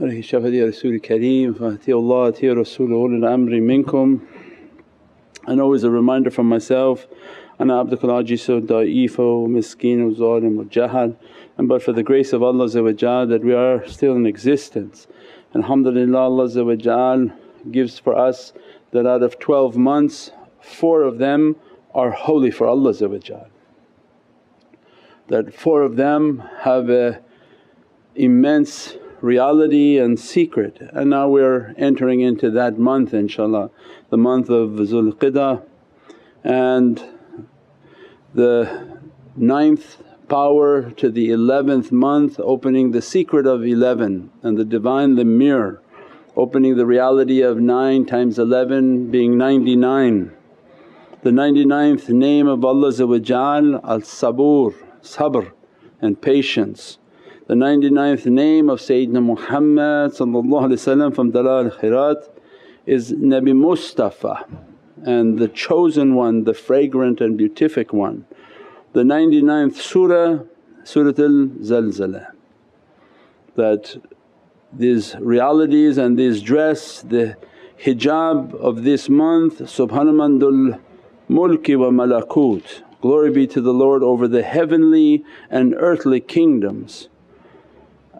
عليه شفاعة يا Rasul Kareem فأتي Allah أتي رسول أولي الأمر منكم And always a reminder for myself, أنا عبدك العاجز ضعيف ومسكين وظالم وجهل and but for the grace of Allah that we are still in existence. Alhamdulillah Allah gives for us that out of 12 months four of them are holy for Allah that four of them have a immense reality and secret. And now we're entering into that month inshaAllah, the month of Zul Qidah and the ninth power to the 11th month opening the secret of 11 and the Divine the mirror. Opening the reality of 9 times 11 being 99. The 99th name of Allah Al-Sabur, sabr and patience the 99th name of Sayyidina Muhammad from Dalal Khairat is Nabi Mustafa and the chosen one, the fragrant and beatific one. The 99th surah, Suratul Zalzala that these realities and this dress, the hijab of this month Subhanamandul mulki wa malakut. Glory be to the Lord over the heavenly and earthly kingdoms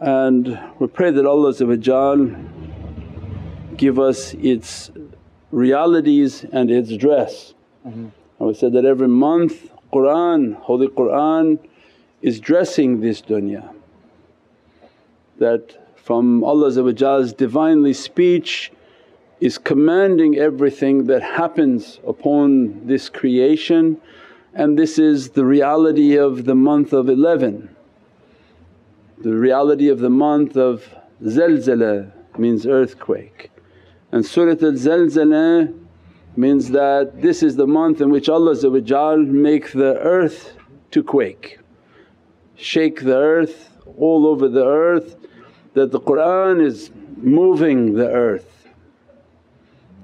and we pray that Allah give us its realities and its dress. Mm-hmm. And we said that every month Qur'an, Holy Qur'an is dressing this dunya. That from Allah's Divinely speech is commanding everything that happens upon this creation and this is the reality of the month of 11 the reality of the month of Zalzala means earthquake and Surat al-Zalzala means that this is the month in which Allah make the earth to quake, shake the earth all over the earth that the Qur'an is moving the earth.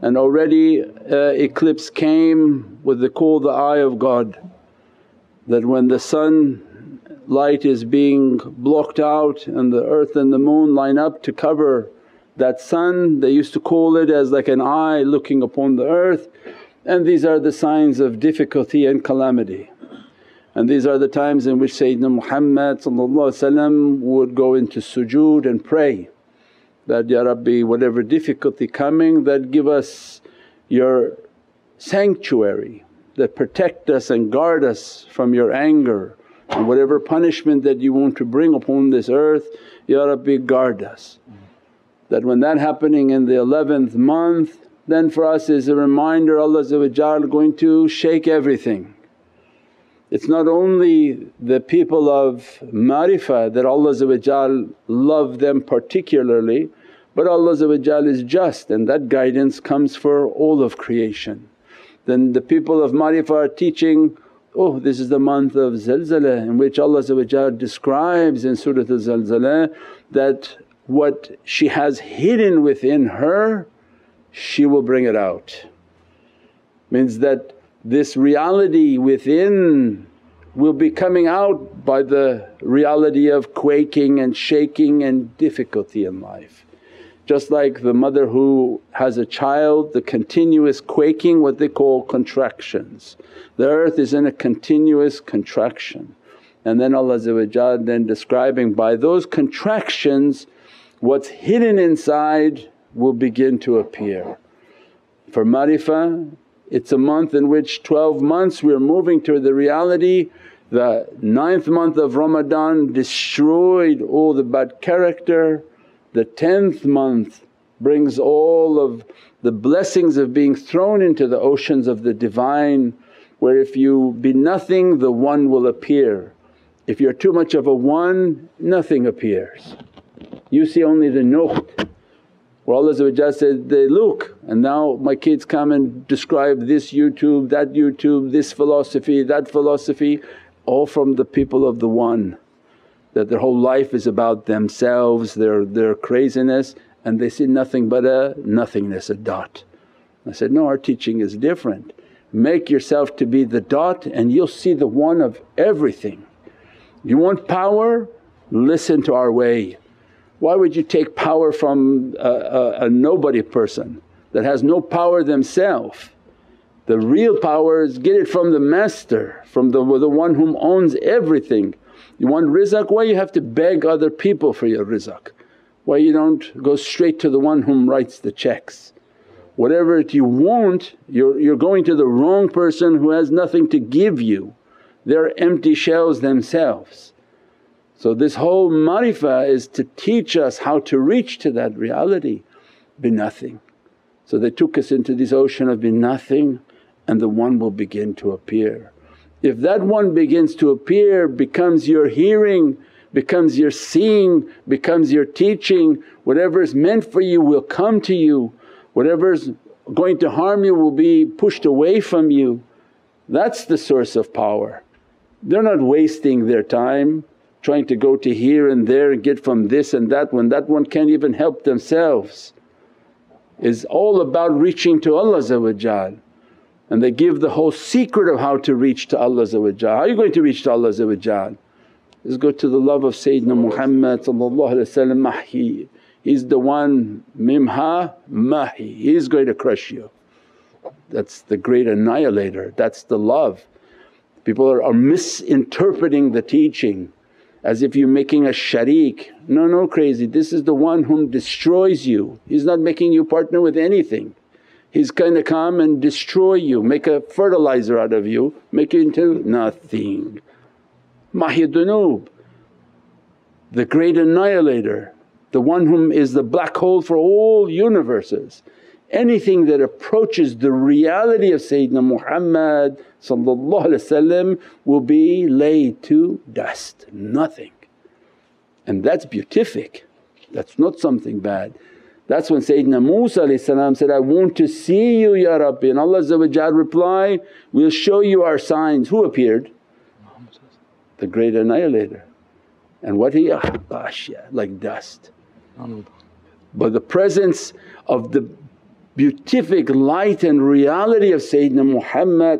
And already uh, eclipse came with the call the eye of God that when the sun light is being blocked out and the earth and the moon line up to cover that sun. They used to call it as like an eye looking upon the earth and these are the signs of difficulty and calamity. And these are the times in which Sayyidina Muhammad would go into sujood and pray that, Ya Rabbi whatever difficulty coming that give us your sanctuary that protect us and guard us from your anger and whatever punishment that you want to bring upon this earth, Ya Rabbi guard us. That when that happening in the 11th month then for us is a reminder Allah going to shake everything. It's not only the people of marifah that Allah love them particularly but Allah is just and that guidance comes for all of creation. Then the people of marifah are teaching Oh this is the month of zalzala in which Allah describes in Surah Al-Zalzala that what she has hidden within her she will bring it out. Means that this reality within will be coming out by the reality of quaking and shaking and difficulty in life. Just like the mother who has a child, the continuous quaking what they call contractions. The earth is in a continuous contraction and then Allah then describing by those contractions what's hidden inside will begin to appear. For marifa, it's a month in which 12 months we're moving to the reality the ninth month of Ramadan destroyed all the bad character, the tenth month brings all of the blessings of being thrown into the oceans of the Divine where if you be nothing the One will appear. If you're too much of a one, nothing appears. You see only the nuqt where Allah said, they look and now my kids come and describe this YouTube, that YouTube, this philosophy, that philosophy all from the people of the One that their whole life is about themselves, their, their craziness and they see nothing but a nothingness, a dot. I said, no our teaching is different. Make yourself to be the dot and you'll see the one of everything. You want power? Listen to our way. Why would you take power from a, a, a nobody person that has no power themselves? The real power is get it from the master, from the, the one whom owns everything. You want rizq, why you have to beg other people for your rizq? Why you don't go straight to the one whom writes the checks? Whatever you want you're, you're going to the wrong person who has nothing to give you. They're empty shells themselves. So this whole marifah is to teach us how to reach to that reality, be nothing. So they took us into this ocean of be nothing and the one will begin to appear. If that one begins to appear becomes your hearing, becomes your seeing, becomes your teaching, whatever is meant for you will come to you, whatever is going to harm you will be pushed away from you. That's the source of power. They're not wasting their time trying to go to here and there and get from this and that when that one can't even help themselves. It's all about reaching to Allah and they give the whole secret of how to reach to Allah How are you going to reach to Allah Is go to the love of Sayyidina Muhammad mahi. He's the one mimha mahi, he's going to crush you. That's the great annihilator, that's the love. People are, are misinterpreting the teaching as if you're making a sharik. No, no crazy, this is the one whom destroys you, he's not making you partner with anything. He's gonna come and destroy you, make a fertilizer out of you, make you into nothing. Mahi dunub, the great annihilator, the one whom is the black hole for all universes. Anything that approaches the reality of Sayyidina Muhammad will be laid to dust, nothing. And that's beatific, that's not something bad. That's when Sayyidina Musa said, I want to see you Ya Rabbi and Allah replied, we'll show you our signs. Who appeared? The great annihilator. And what he, oh yeah, like dust. But the presence of the beatific light and reality of Sayyidina Muhammad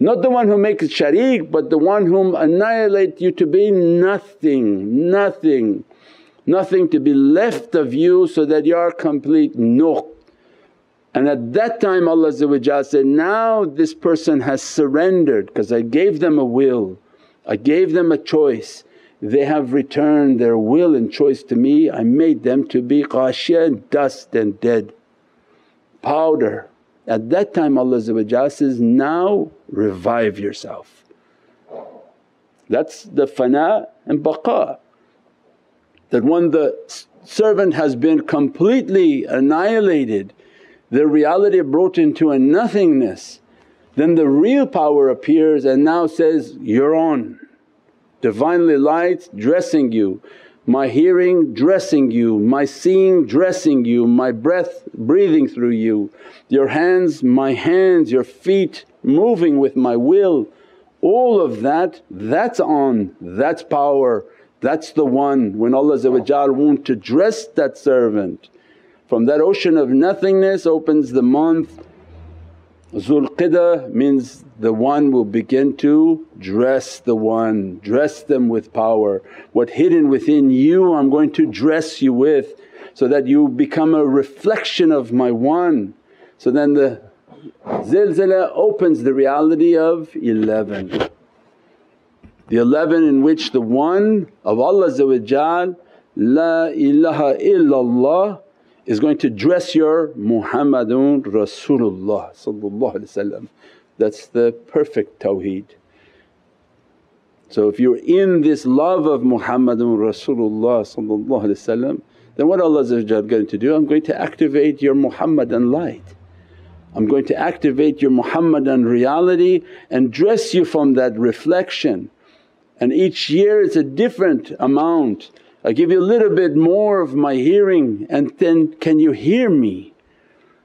not the one who makes sharik but the one whom annihilate you to be nothing, nothing nothing to be left of you so that you are complete no. And at that time Allah said, now this person has surrendered because I gave them a will, I gave them a choice. They have returned their will and choice to me, I made them to be ghashiyah dust and dead, powder. At that time Allah says, now revive yourself. That's the fana and baqa that when the servant has been completely annihilated, the reality brought into a nothingness, then the real power appears and now says, you're on. Divinely light dressing you, my hearing dressing you, my seeing dressing you, my breath breathing through you, your hands my hands, your feet moving with my will. All of that, that's on, that's power that's the one when Allah want to dress that servant. From that ocean of nothingness opens the month Zulqida means the one will begin to dress the one, dress them with power. What hidden within you I'm going to dress you with so that you become a reflection of my one. So then the zilzala opens the reality of 11 the 11 in which the one of Allah La ilaha illallah is going to dress your Muhammadun Rasulullah That's the perfect tawheed. So if you're in this love of Muhammadun Rasulullah then what Allah is going to do? I'm going to activate your Muhammadan light. I'm going to activate your Muhammadan reality and dress you from that reflection and each year it's a different amount. I give you a little bit more of my hearing and then can you hear me?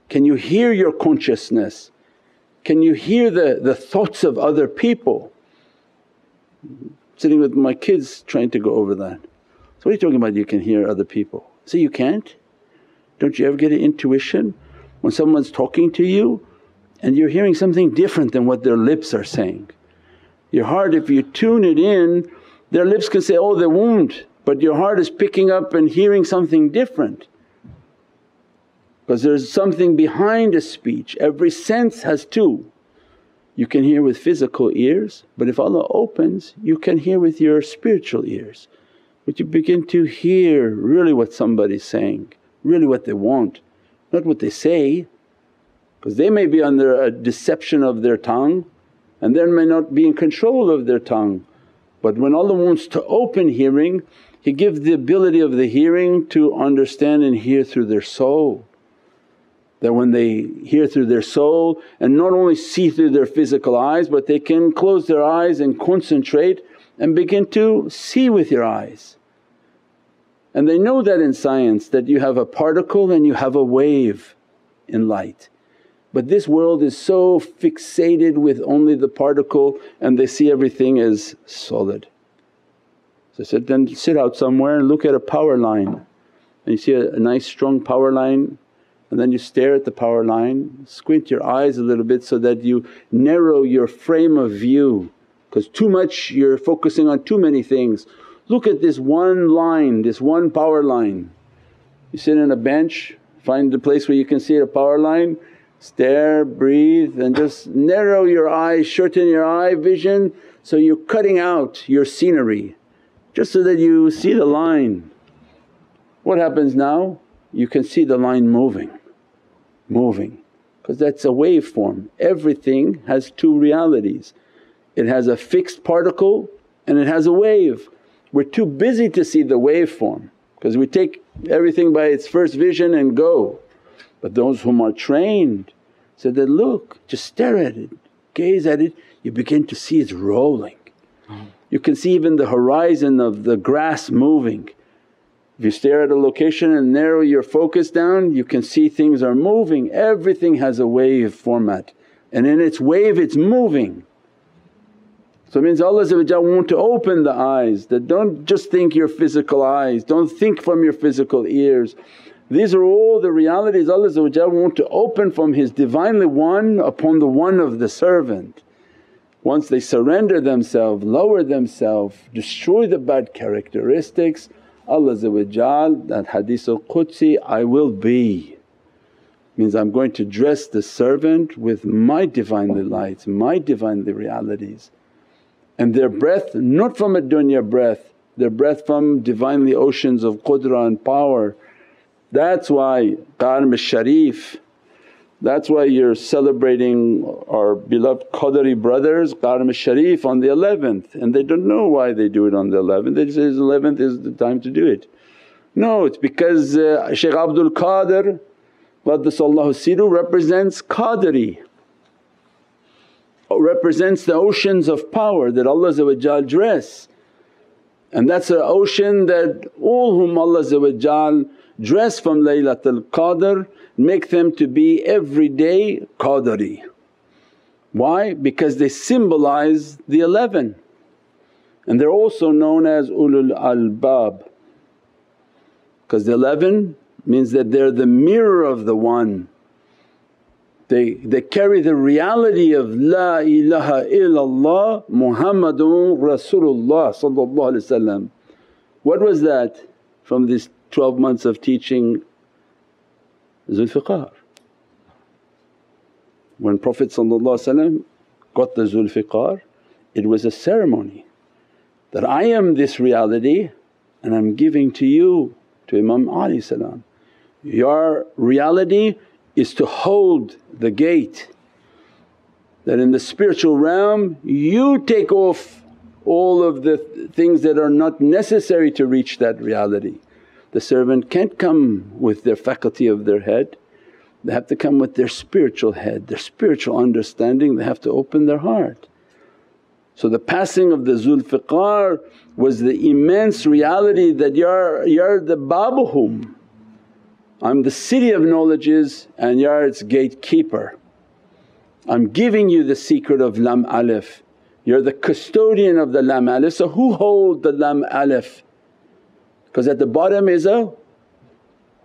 Can you hear your consciousness? Can you hear the, the thoughts of other people? Sitting with my kids trying to go over that. So what are you talking about you can hear other people? So you can't? Don't you ever get an intuition when someone's talking to you and you're hearing something different than what their lips are saying? Your heart if you tune it in their lips can say, oh they won't but your heart is picking up and hearing something different because there's something behind a speech. Every sense has two. You can hear with physical ears but if Allah opens you can hear with your spiritual ears. But you begin to hear really what somebody's saying, really what they want, not what they say because they may be under a deception of their tongue and then may not be in control of their tongue. But when Allah wants to open hearing He gives the ability of the hearing to understand and hear through their soul that when they hear through their soul and not only see through their physical eyes but they can close their eyes and concentrate and begin to see with your eyes. And they know that in science that you have a particle and you have a wave in light. But this world is so fixated with only the particle and they see everything as solid. So I said, then sit out somewhere and look at a power line and you see a, a nice strong power line and then you stare at the power line, squint your eyes a little bit so that you narrow your frame of view because too much you're focusing on too many things. Look at this one line, this one power line. You sit on a bench, find a place where you can see a power line, stare, breathe and just narrow your eyes, shorten your eye vision so you're cutting out your scenery just so that you see the line. What happens now? You can see the line moving moving because that's a waveform. Everything has two realities. It has a fixed particle and it has a wave. We're too busy to see the waveform because we take everything by its first vision and go. But those whom are trained said that, look just stare at it, gaze at it, you begin to see it's rolling. You can see even the horizon of the grass moving if you stare at a location and narrow your focus down you can see things are moving, everything has a wave format and in its wave it's moving. So it means Allah want to open the eyes that don't just think your physical eyes, don't think from your physical ears. These are all the realities Allah want to open from His Divinely One upon the one of the servant. Once they surrender themselves, lower themselves, destroy the bad characteristics Allah that hadithul Qudsi, I will be means I'm going to dress the servant with my Divinely lights, my Divinely realities. And their breath not from a dunya breath, their breath from Divinely oceans of qudra and power. That's why Gharam Sharif that's why you're celebrating our beloved Qadri brothers Gharam Sharif on the 11th and they don't know why they do it on the 11th, they say 11th is the time to do it. No, it's because uh, Shaykh Abdul Qadir Qaddasallahu Siru represents Qadri, represents the oceans of power that Allah dress. And that's an ocean that all whom Allah dress from Laylatul Qadr make them to be every day Qadri. Why? Because they symbolize the 11 and they're also known as ulul albab because the 11 means that they're the mirror of the One. They, they carry the reality of La ilaha illallah Muhammadun Rasulullah What was that from these 12 months of teaching Zulfiqar. When Prophet got the Zulfiqar it was a ceremony that I am this reality and I'm giving to you to Imam Ali salam. Your reality is to hold the gate that in the spiritual realm you take off all of the things that are not necessary to reach that reality. The servant can't come with their faculty of their head, they have to come with their spiritual head, their spiritual understanding, they have to open their heart. So the passing of the Zulfiqar was the immense reality that, you're, you're the babuhum, I'm the city of knowledges and you're its gatekeeper. I'm giving you the secret of Lam Alif, you're the custodian of the Lam Alif. So who hold the Lam Alif? Because at the bottom is a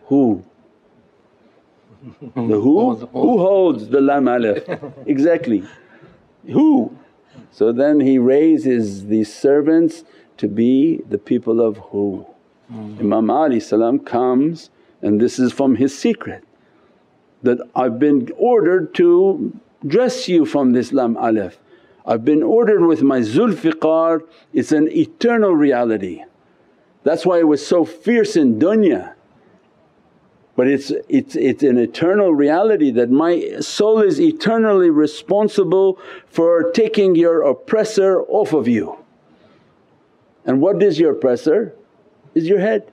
who. The who? Who holds the lam alif? Exactly. Who? So then he raises these servants to be the people of who? Mm. Imam Ali salam comes and this is from his secret that I've been ordered to dress you from this lam alif. I've been ordered with my Zulfiqar, it's an eternal reality. That's why it was so fierce in dunya. But it's, it's, it's an eternal reality that my soul is eternally responsible for taking your oppressor off of you. And what is your oppressor? Is your head.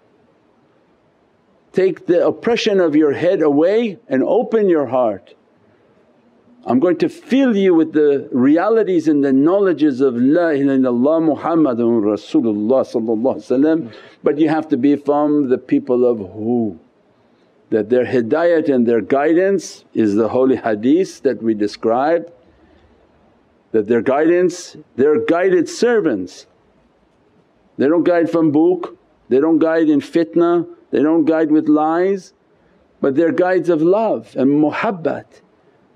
Take the oppression of your head away and open your heart. I'm going to fill you with the realities and the knowledges of La ilaha illallah Muhammadun Rasulullah but you have to be from the people of who? That their hidayat and their guidance is the holy hadith that we describe, that their guidance, they're guided servants. They don't guide from book, they don't guide in fitna, they don't guide with lies but they're guides of love and muhabbat.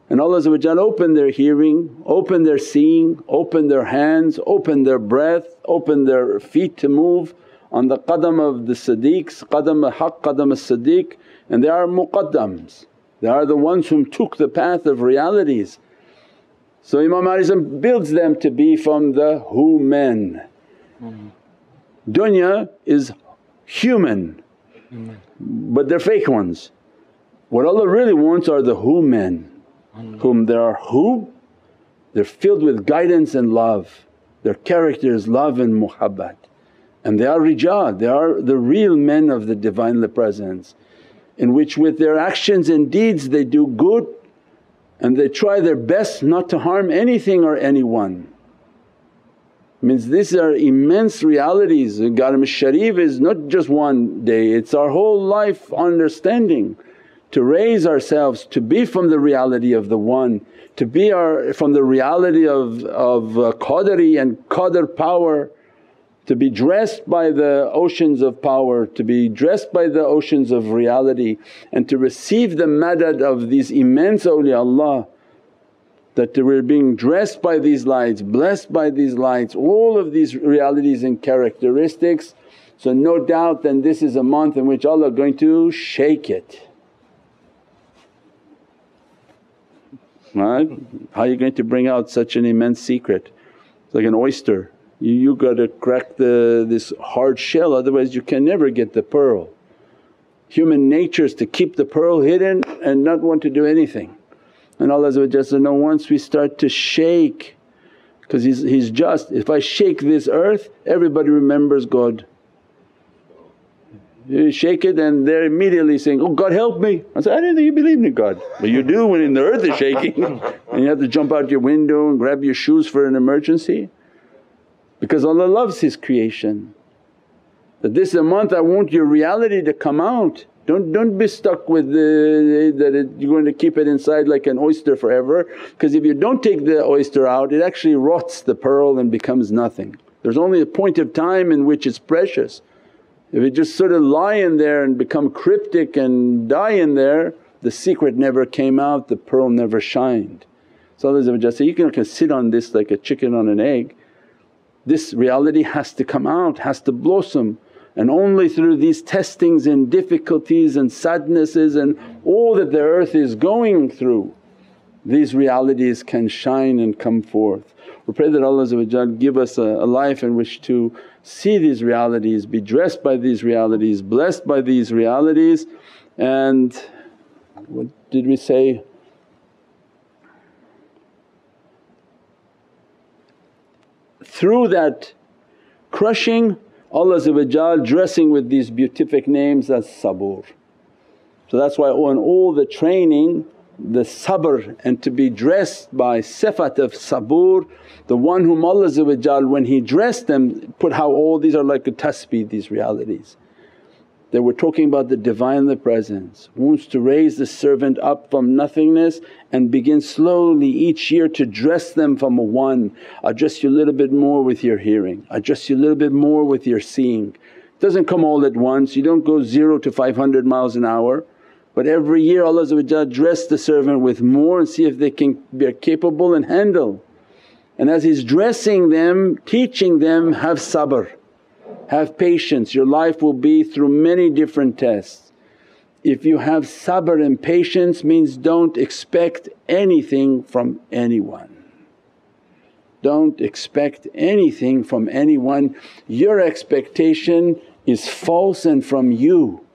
And Allah open their hearing, open their seeing, open their hands, open their breath, open their feet to move on the qadam of the sadiqs, qadam al-haq, qadam al-siddiq and they are muqaddams. They are the ones whom took the path of realities. So Imam Ali builds them to be from the who men. Dunya is human mm-hmm. but they're fake ones. What Allah really wants are the who men, whom there are who, they're filled with guidance and love. Their character is love and muhabbat and they are rijal, they are the real men of the Divinely Presence in which with their actions and deeds they do good and they try their best not to harm anything or anyone. Means these are immense realities. Gharam Sharif is not just one day, it's our whole life understanding to raise ourselves to be from the reality of the One, to be our, from the reality of, of uh, Qadri and Qadr power, to be dressed by the oceans of power, to be dressed by the oceans of reality and to receive the madad of these immense awliyaullah that we're being dressed by these lights, blessed by these lights, all of these realities and characteristics. So no doubt then this is a month in which Allah going to shake it. Right? How are you going to bring out such an immense secret? It's like an oyster, you, you got to crack the, this hard shell otherwise you can never get the pearl. Human nature is to keep the pearl hidden and not want to do anything. And Allah said, no once we start to shake because he's, he's just, if I shake this earth everybody remembers God. You shake it and they're immediately saying, oh God help me. I said, I didn't think you believed in God. But you do when the earth is shaking and you have to jump out your window and grab your shoes for an emergency because Allah loves His creation. That this a month I want your reality to come out don't, don't be stuck with the, that it, you're going to keep it inside like an oyster forever because if you don't take the oyster out it actually rots the pearl and becomes nothing. There's only a point of time in which it's precious. If it just sort of lie in there and become cryptic and die in there the secret never came out, the pearl never shined. So Allah say, you can sit on this like a chicken on an egg. This reality has to come out, has to blossom and only through these testings and difficulties and sadnesses and all that the earth is going through these realities can shine and come forth. We pray that Allah give us a, a life in which to see these realities, be dressed by these realities, blessed by these realities and what did we say? Through that crushing Allah dressing with these beatific names as sabur. So that's why on all the training the sabr and to be dressed by sifat of sabur, the one whom Allah when He dressed them put how all these are like a tasbih these realities that we're talking about the Divinely Presence, wants to raise the servant up from nothingness and begin slowly each year to dress them from a one. Adjust you a little bit more with your hearing, adjust you a little bit more with your seeing. It doesn't come all at once, you don't go 0 to 500 miles an hour but every year Allah dress the servant with more and see if they can be capable and handle. And as He's dressing them, teaching them, have sabr have patience, your life will be through many different tests. If you have sabr and patience means don't expect anything from anyone. Don't expect anything from anyone, your expectation is false and from you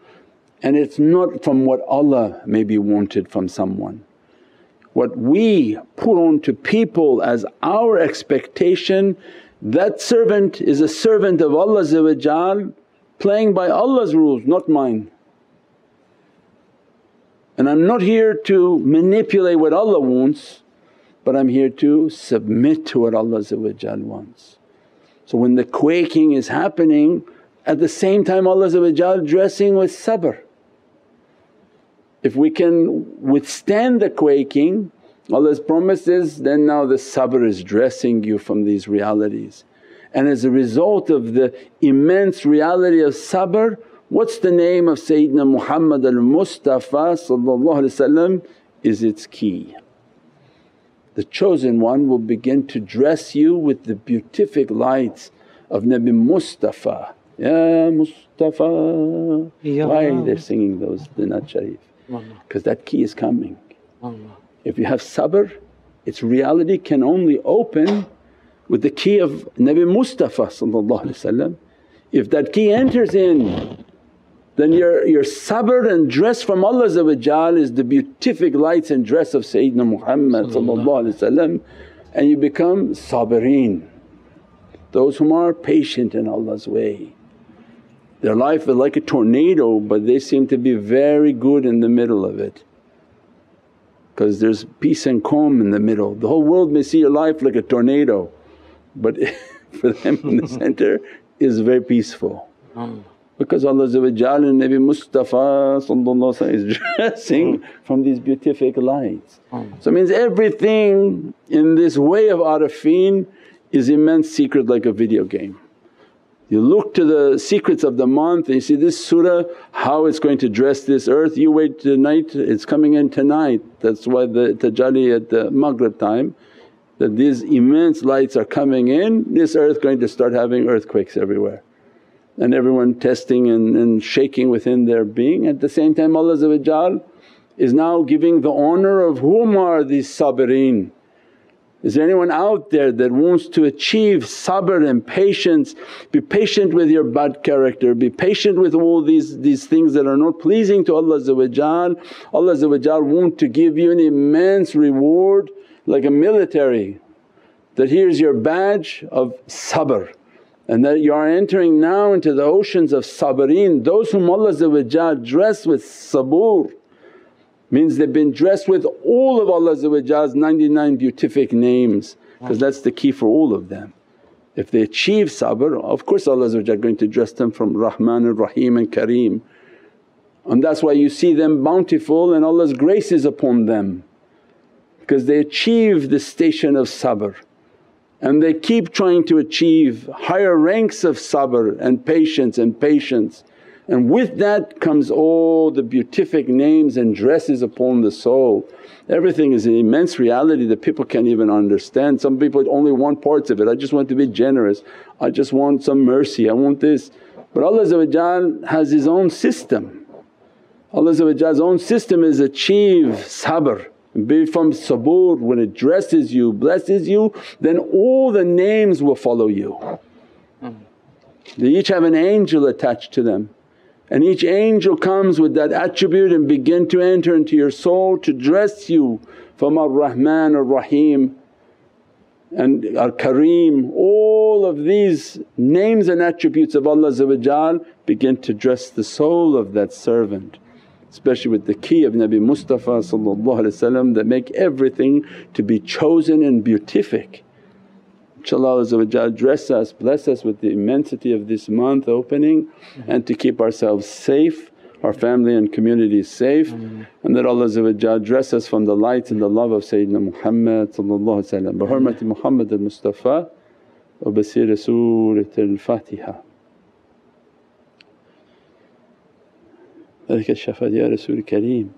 and it's not from what Allah maybe wanted from someone. What we put on to people as our expectation, that servant is a servant of Allah playing by Allah's rules not mine. And I'm not here to manipulate what Allah wants but I'm here to submit to what Allah wants. So when the quaking is happening at the same time Allah dressing with sabr. If we can withstand the quaking Allah's promise is then now the sabr is dressing you from these realities. And as a result of the immense reality of sabr, what's the name of Sayyidina Muhammad al-Mustafa is its key the chosen one will begin to dress you with the beatific lights of Nabi Mustafa, Ya Mustafa. Why they're singing those Naat Sharif? Because that key is coming. If you have sabr, its reality can only open with the key of Nabi Mustafa If that key enters in then your, your sabr and dress from Allah is the beatific lights and dress of Sayyidina Muhammad and you become sabireen, those whom are patient in Allah's way. Their life is like a tornado but they seem to be very good in the middle of it because there's peace and calm in the middle. The whole world may see your life like a tornado but for them in the centre is very peaceful mm. because Allah and Nabi Mustafa is dressing mm. from these beatific lights. Mm. So it means everything in this way of arifin is immense secret like a video game. You look to the secrets of the month and you see this surah how it's going to dress this earth, you wait tonight it's coming in tonight. That's why the tajalli at the Maghrib time that these immense lights are coming in, this earth going to start having earthquakes everywhere and everyone testing and, and shaking within their being. At the same time Allah is now giving the honour of whom are these sabireen. Is there anyone out there that wants to achieve sabr and patience? Be patient with your bad character, be patient with all these, these things that are not pleasing to Allah Allah want to give you an immense reward like a military that here's your badge of sabr. And that you are entering now into the oceans of sabireen, those whom Allah dress with sabur means they've been dressed with all of Allah's 99 beatific names because that's the key for all of them. If they achieve sabr of course Allah's going to dress them from Rahman and Rahim and Kareem and that's why you see them bountiful and Allah's grace is upon them because they achieve the station of sabr and they keep trying to achieve higher ranks of sabr and patience and patience. And with that comes all the beatific names and dresses upon the soul. Everything is an immense reality that people can't even understand. Some people only want parts of it, I just want to be generous, I just want some mercy, I want this. But Allah has His own system. Allah's own system is achieve sabr be from sabur when it dresses you, blesses you then all the names will follow you. Hmm. They each have an angel attached to them and each angel comes with that attribute and begin to enter into your soul to dress you from ar-Rahman ar-Rahim and Al-Kareem, all of these names and attributes of Allah begin to dress the soul of that servant especially with the key of Nabi Mustafa that make everything to be chosen and beatific. InshaAllah dress us, bless us with the immensity of this month opening and to keep ourselves safe, our family and community safe and that Allah dress us from the lights and the love of Sayyidina Muhammad bi hurmati Muhammad al-Mustafa wa basira Surat al-Fatiha. ذلك الشفاعة يا رسول الكريم